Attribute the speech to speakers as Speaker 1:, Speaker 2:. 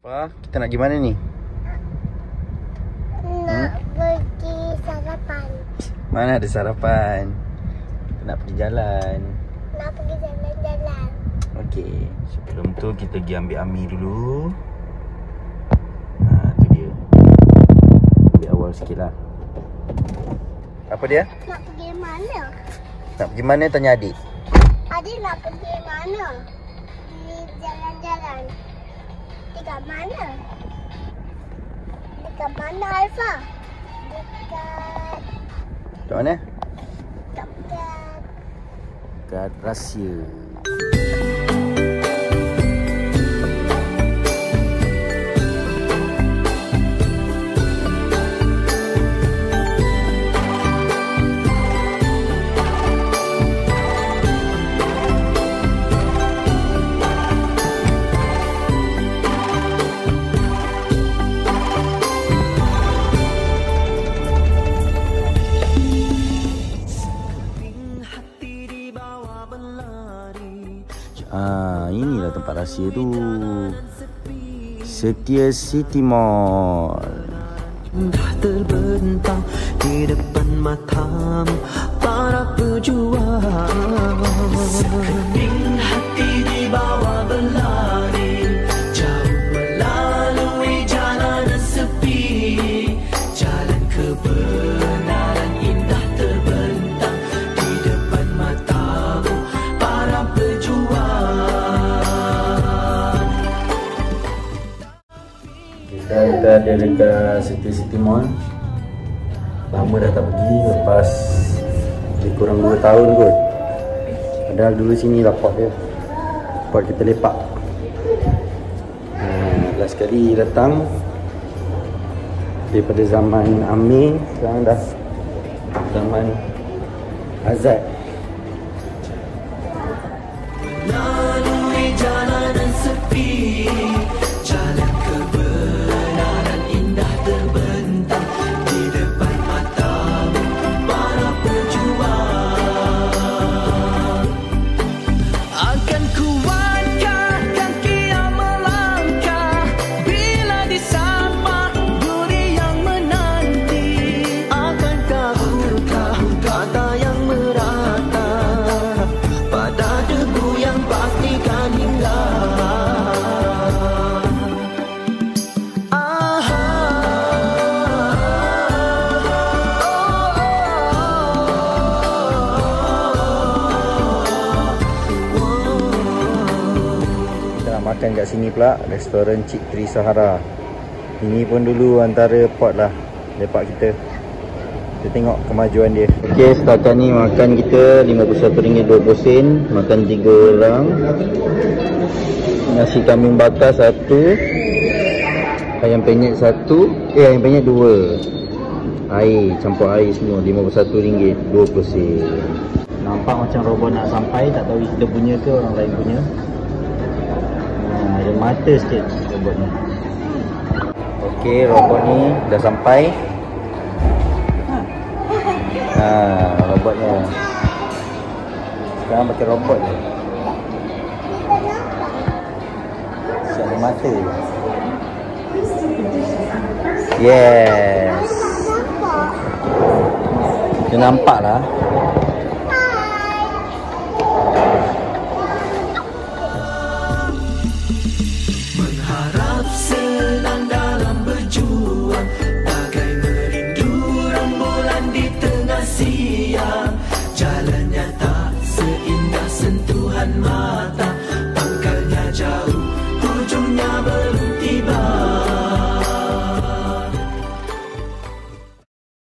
Speaker 1: Apa? Kita nak pergi mana ni?
Speaker 2: Nak pergi sarapan.
Speaker 1: Mana ada sarapan? Kita nak pergi jalan.
Speaker 2: Nak pergi jalan-jalan.
Speaker 1: Okey. Sebelum tu kita pergi ambil Ami dulu. Ha, tu dia. Ambil awal sikit lah. Apa dia?
Speaker 2: Nak pergi mana?
Speaker 1: Nak pergi mana tanya adik?
Speaker 2: Adik nak pergi mana? Pergi jalan-jalan. Dekat mana? Dekat mana Alfa? Dekat...
Speaker 1: Kat mana?
Speaker 2: Dekat... dekat
Speaker 1: Kat rahsia. Ah, inilah tempat rahsia tu. Setia City Mall.
Speaker 3: Dah terbentang di depan matamu para pejuang Sekeping hati di bawah
Speaker 1: Kita, kita ada dekat City City Mall. Lama dah tak pergi lepas lebih kurang 2 tahun kot. Padahal dulu sini lah port dia. Port kita lepak. Hmm, last kali datang daripada zaman Amir sekarang dah zaman Azad.
Speaker 3: Lalui
Speaker 1: nak makan kat sini pula Restoran Cik Tri Sahara. Ini pun dulu antara pot lah Lepak kita. Kita tengok kemajuan dia. Ok setakat ni makan kita RM51.20 Makan 3 orang. Nasi kambing bakar satu Ayam penyet satu Eh ayam penyet dua. Air Campur air semua RM51.20 Nampak macam robot nak sampai Tak tahu kita punya ke orang lain punya mata sikit robot ni. Okey, robot ni dah sampai. Ha, robotnya. Sekarang pakai robot je. Siap mata. Yes. Dia nampak lah.